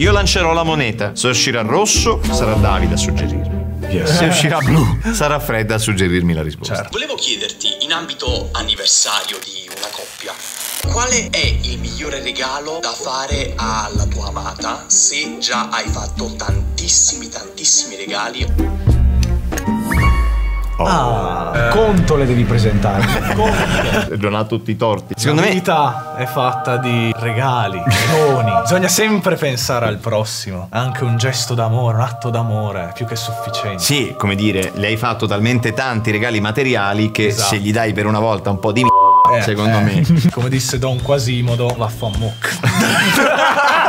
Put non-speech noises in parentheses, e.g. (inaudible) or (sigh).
Io lancerò la moneta. Se uscirà rosso, sarà Davide a suggerirmi. Se uscirà blu, (laughs) sarà Fred a suggerirmi la risposta. Certo. Volevo chiederti, in ambito anniversario di una coppia, quale è il migliore regalo da fare alla tua amata se già hai fatto tantissimi, tantissimi regali? Ah, conto le devi presentare. Conto. Non ha tutti i torti. Secondo La me vita è fatta di regali, (laughs) doni. Bisogna sempre pensare al prossimo. Anche un gesto d'amore, un atto d'amore è più che sufficiente. Sì, come dire, le hai fatto talmente tanti regali materiali che Esatto. se gli dai per una volta un po' di m***a, Eh, secondo eh. me. (laughs) Come disse Don Quasimodo, vaffanmuc. (laughs)